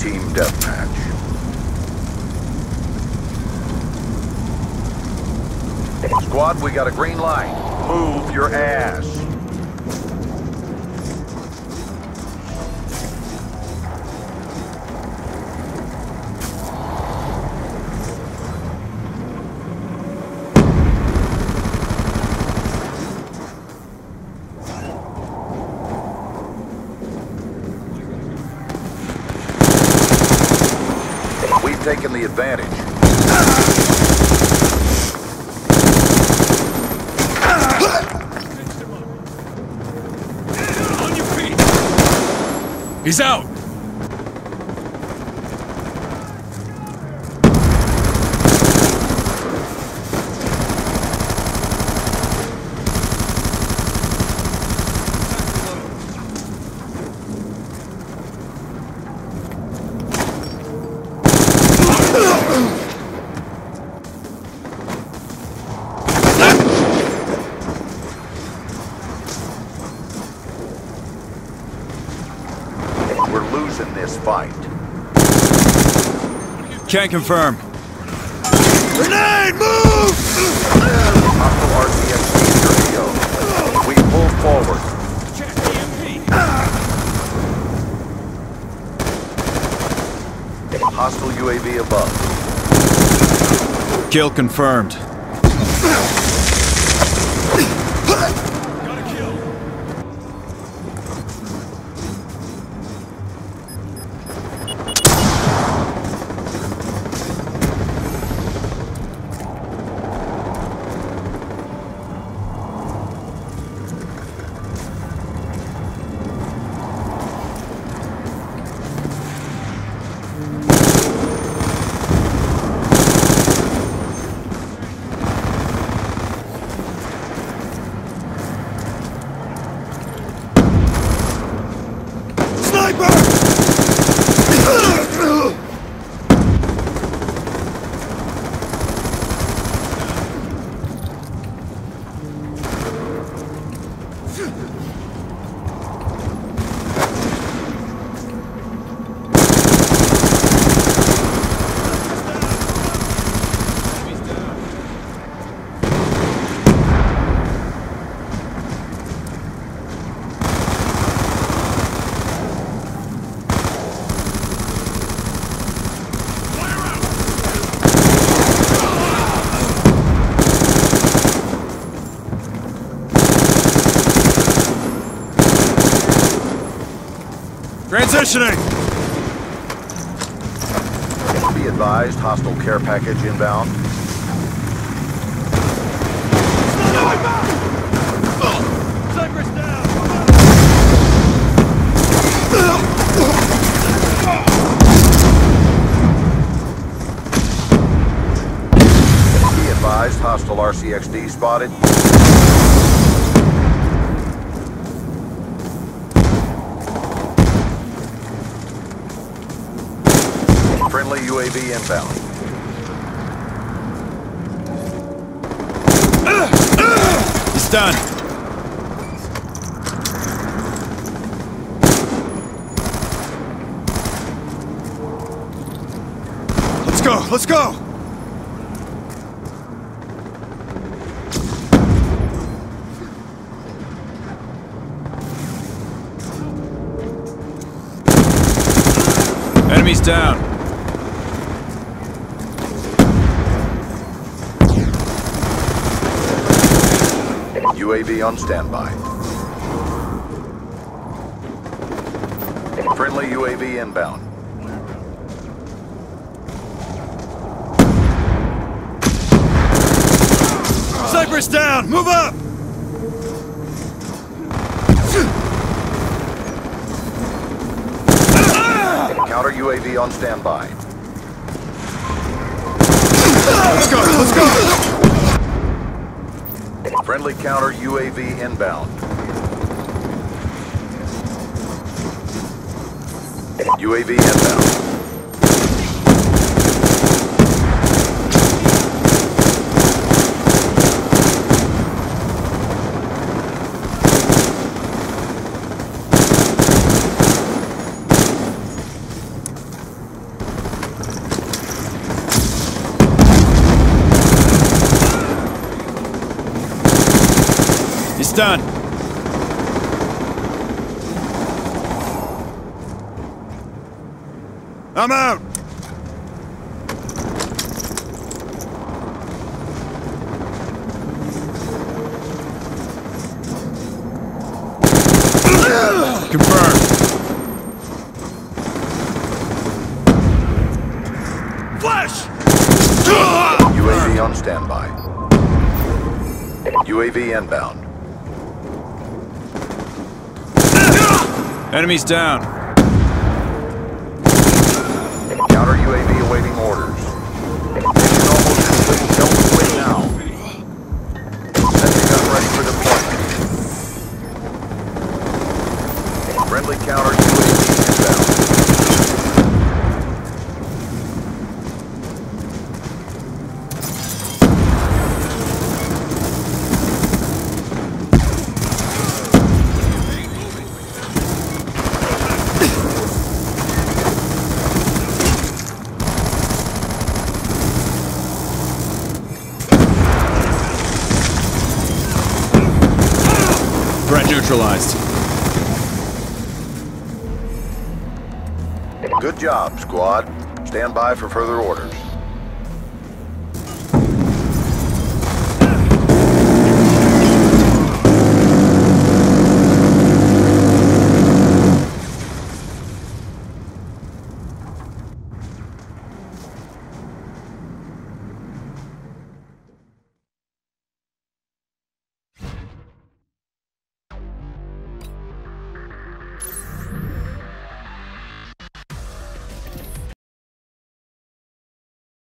Team Deathmatch. Squad, we got a green light. Move your ass. We've taken the advantage. He's out! We're losing this fight. Can't confirm. Grenade, move! Hostile RCXD your AO. We pull forward. Check EMP! Hostile UAV above. Kill confirmed. Sniper! Transitioning! Be advised, hostile care package inbound. Sniper's down! Be advised, hostile RCXD spotted. Friendly UAV inbound. He's done. Let's go, let's go! Enemies down. UAV on standby. Friendly UAV inbound. Sniper's down! Move up! Counter UAV on standby. Let's go, let's go! Friendly counter UAV inbound. UAV inbound. Done. I'm out! Confirmed. Flash! UAV on standby. UAV inbound. Enemies down. Counter UAV awaiting orders. Mission almost complete. Don't quit now. Sentry gun ready for deployment. Friendly counter UAV inbound. Threat neutralized. Good job, squad. Stand by for further orders.